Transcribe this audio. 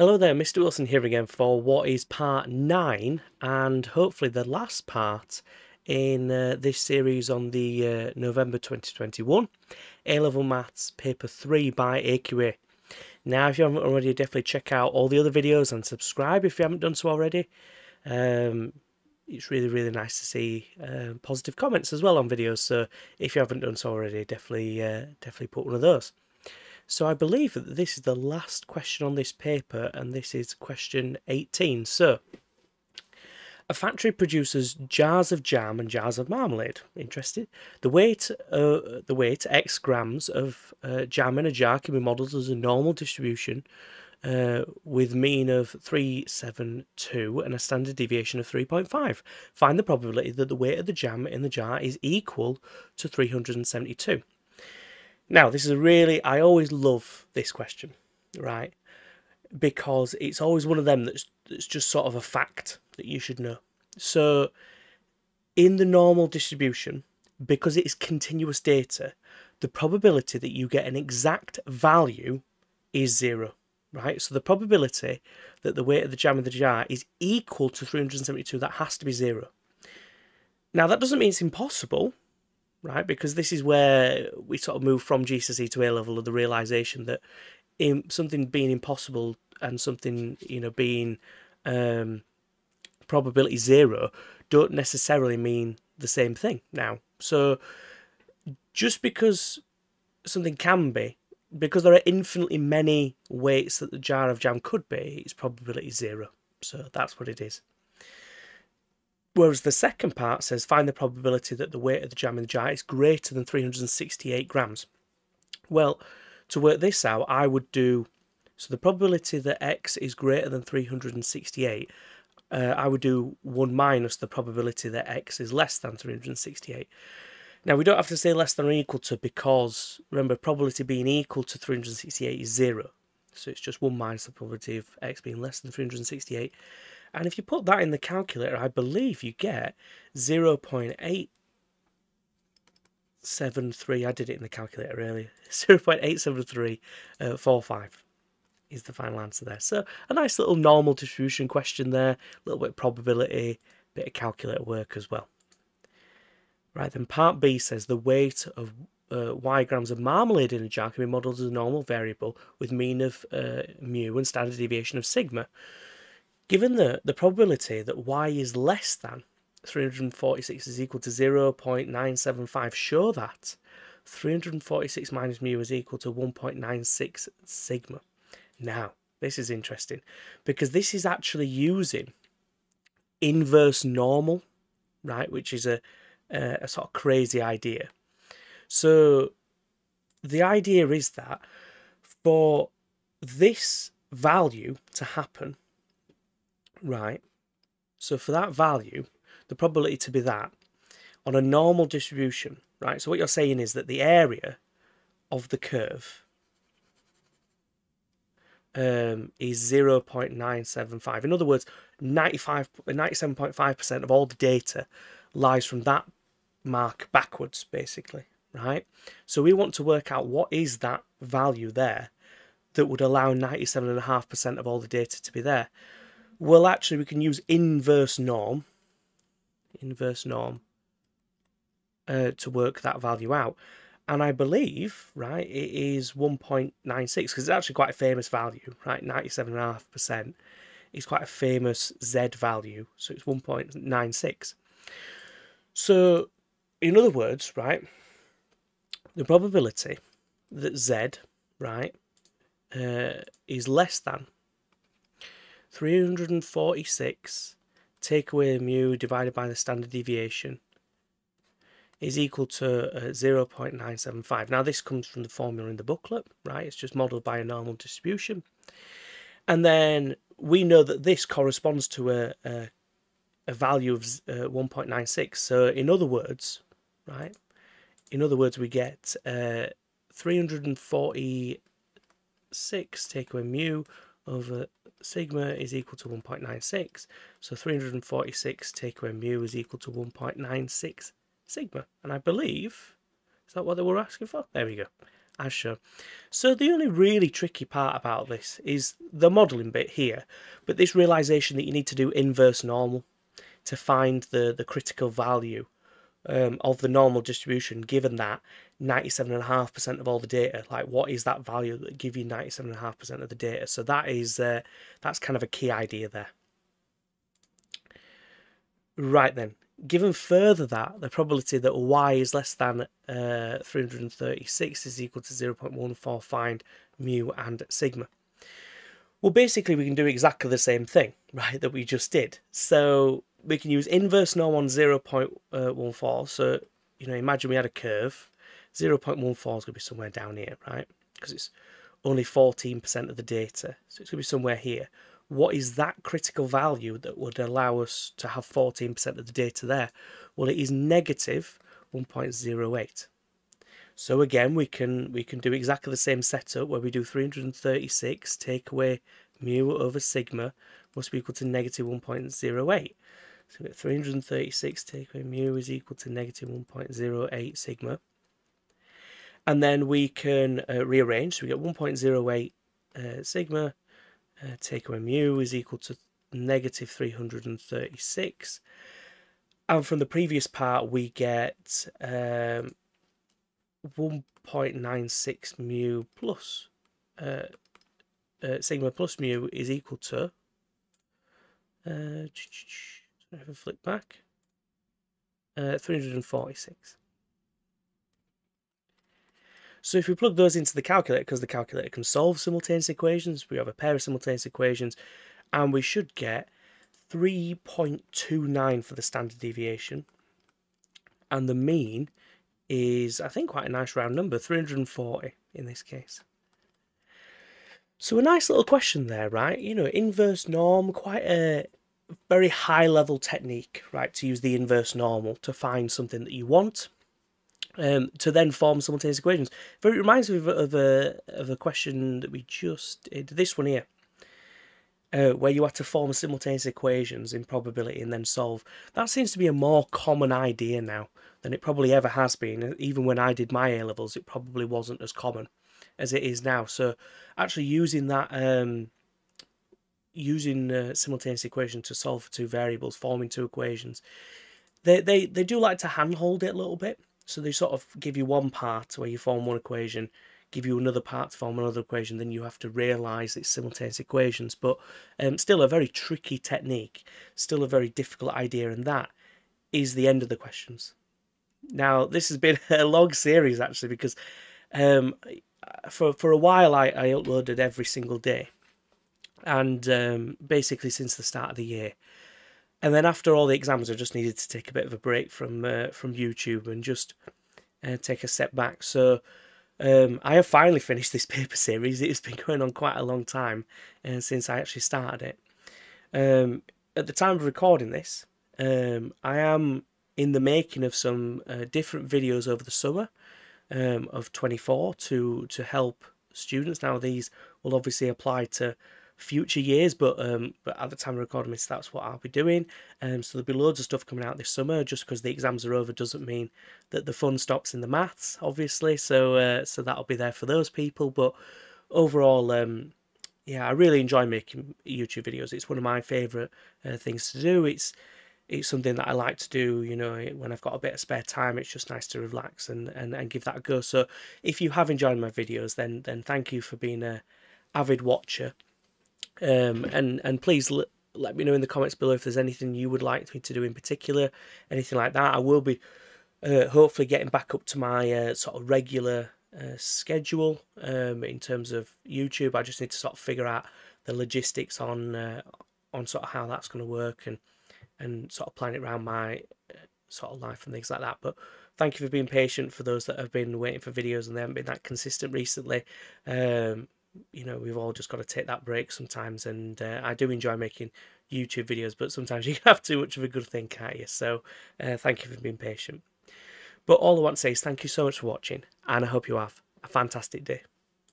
Hello there, Mr. Wilson here again for what is part 9 and hopefully the last part in uh, this series on the uh, November 2021 A-Level Maths Paper 3 by AQA. Now if you haven't already definitely check out all the other videos and subscribe if you haven't done so already. Um, it's really really nice to see uh, positive comments as well on videos so if you haven't done so already definitely uh, definitely put one of those. So I believe that this is the last question on this paper, and this is question 18. So, a factory produces jars of jam and jars of marmalade. Interested? The weight, uh, the weight x grams of uh, jam in a jar can be modelled as a normal distribution uh, with mean of 372 and a standard deviation of 3.5. Find the probability that the weight of the jam in the jar is equal to 372. Now, this is a really, I always love this question, right? Because it's always one of them that's, that's just sort of a fact that you should know. So, in the normal distribution, because it is continuous data, the probability that you get an exact value is zero, right? So, the probability that the weight of the jam in the jar is equal to 372, that has to be zero. Now, that doesn't mean it's impossible right? Because this is where we sort of move from GCSE to A level of the realization that in something being impossible and something you know being um, probability zero don't necessarily mean the same thing now. So just because something can be, because there are infinitely many weights that the jar of jam could be, it's probability zero. So that's what it is. Whereas the second part says find the probability that the weight of the jam in the jar is greater than 368 grams. Well, to work this out, I would do so the probability that x is greater than 368. Uh, I would do 1 minus the probability that x is less than 368. Now, we don't have to say less than or equal to because, remember, probability being equal to 368 is 0. So it's just 1 minus the probability of x being less than 368. And if you put that in the calculator, I believe you get 0 0.873. I did it in the calculator earlier. 0 0.87345 uh, is the final answer there. So a nice little normal distribution question there. A little bit of probability, bit of calculator work as well. Right, then part B says the weight of uh, y grams of marmalade in a jar can be modelled as a normal variable with mean of uh, mu and standard deviation of sigma. Given the, the probability that y is less than 346 is equal to 0.975, show that 346 minus mu is equal to 1.96 sigma. Now, this is interesting because this is actually using inverse normal, right, which is a, a, a sort of crazy idea. So the idea is that for this value to happen, Right. So for that value, the probability to be that on a normal distribution, right? So what you're saying is that the area of the curve um, is 0.975. In other words, 95, 97.5% of all the data lies from that mark backwards, basically, right? So we want to work out what is that value there that would allow 97.5% of all the data to be there well actually we can use inverse norm. Inverse norm uh, to work that value out. And I believe right it is 1.96 because it's actually quite a famous value right? 97.5% is quite a famous Z value. So it's 1.96 so in other words right the probability that Z right uh, is less than 346 take away mu divided by the standard deviation is equal to uh, 0.975. Now this comes from the formula in the booklet, right? It's just modelled by a normal distribution. And then we know that this corresponds to a, a, a value of uh, 1.96. So in other words, right? In other words, we get uh, 346 take away mu over sigma is equal to 1.96. So 346 take away mu is equal to 1.96 sigma. And I believe, is that what they were asking for? There we go. as shown. So the only really tricky part about this is the modelling bit here, but this realisation that you need to do inverse normal to find the, the critical value um, of the normal distribution given that 97.5% of all the data like what is that value that give you 97.5% of the data? So that is uh, that's kind of a key idea there. Right then. Given further that the probability that y is less than uh, 336 is equal to 0.14 find mu and sigma. Well basically we can do exactly the same thing right that we just did. So we can use inverse norm on uh, 0.14. So, you know, imagine we had a curve. 0.14 is going to be somewhere down here, right? Because it's only 14% of the data. So it's going to be somewhere here. What is that critical value that would allow us to have 14% of the data there? Well, it is negative 1.08. So again, we can we can do exactly the same setup where we do 336 take away mu over sigma must be equal to negative 1.08. So we get 336 take away mu is equal to negative 1.08 sigma. And then we can uh, rearrange. So we get 1.08 uh, sigma uh, take away mu is equal to negative 336. And from the previous part, we get um, 1.96 mu plus uh, uh, sigma plus mu is equal to uh, have a flick back. Uh, 346. So if we plug those into the calculator, because the calculator can solve simultaneous equations, we have a pair of simultaneous equations, and we should get 3.29 for the standard deviation. And the mean is, I think, quite a nice round number, 340 in this case. So a nice little question there, right? You know, inverse norm, quite a very high level technique, right, to use the inverse normal to find something that you want. Um, to then form simultaneous equations. It reminds me of, of, a of a question that we just did. This one here, uh, where you had to form simultaneous equations in probability and then solve. That seems to be a more common idea now than it probably ever has been. Even when I did my A levels, it probably wasn't as common as it is now. So actually using that um, using simultaneous equation to solve for two variables, forming two equations, they, they, they do like to handhold it a little bit. So they sort of give you one part where you form one equation, give you another part to form another equation, then you have to realise it's simultaneous equations. But um, still a very tricky technique, still a very difficult idea, and that is the end of the questions. Now, this has been a long series actually because um, for, for a while I, I uploaded every single day and um, basically since the start of the year. And then after all the exams, I just needed to take a bit of a break from uh, from YouTube and just uh, take a step back. So um, I have finally finished this paper series. It's been going on quite a long time uh, since I actually started it. Um, at the time of recording this, um, I am in the making of some uh, different videos over the summer um, of 24 to to help students. Now these will obviously apply to future years, but um, but at the time of recording this, that's what I'll be doing. Um, so there'll be loads of stuff coming out this summer. Just because the exams are over doesn't mean that the fun stops in the maths, obviously. So uh, so that'll be there for those people. But overall, um, yeah, I really enjoy making YouTube videos. It's one of my favourite uh, things to do. It's it's something that I like to do, you know, when I've got a bit of spare time, it's just nice to relax and, and, and give that a go. So if you have enjoyed my videos, then then thank you for being a avid watcher. Um, and and please l- let me know in the comments below if there's anything you would like me to do in particular, anything like that. I will be uh, hopefully getting back up to my uh, sort of regular uh, schedule um, in terms of YouTube. I just need to sort of figure out the logistics on uh, on sort of how that's going to work and and sort of plan it around my uh, sort of life and things like that. But thank you for being patient for those that have been waiting for videos and they haven't been that consistent recently. Um, you know we've all just got to take that break sometimes and uh, i do enjoy making youtube videos but sometimes you have too much of a good thing can't you? So uh, thank you for being patient. But all i want to say is thank you so much for watching and i hope you have a fantastic day